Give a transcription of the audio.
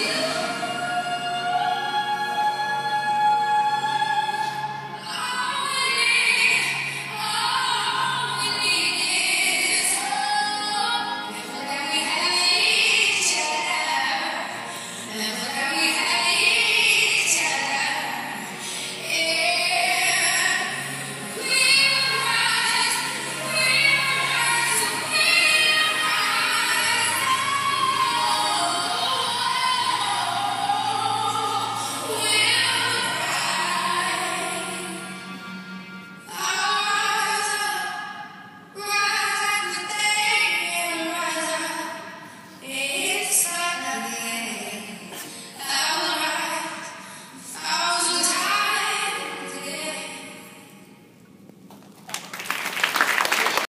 Yeah.